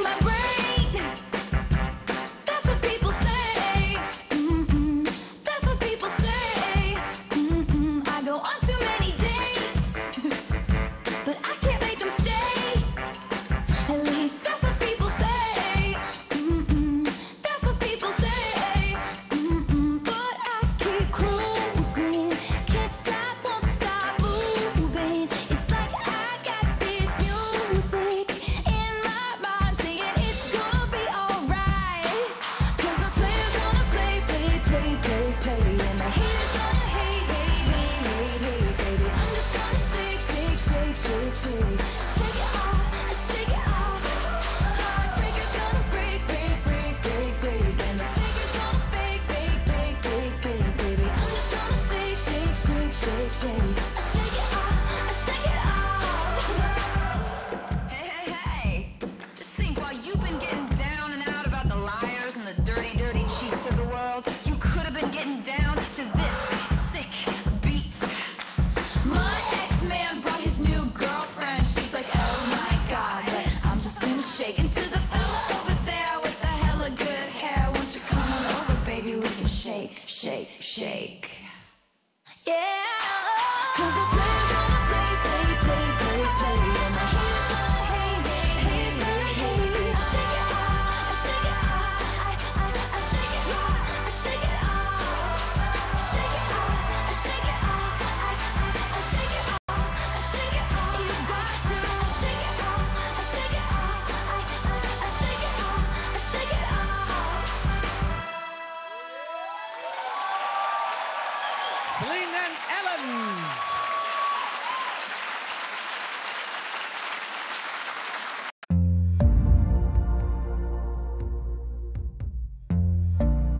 my brain. shake, shake can shake, shake, shake. Yeah. Celine and Ellen.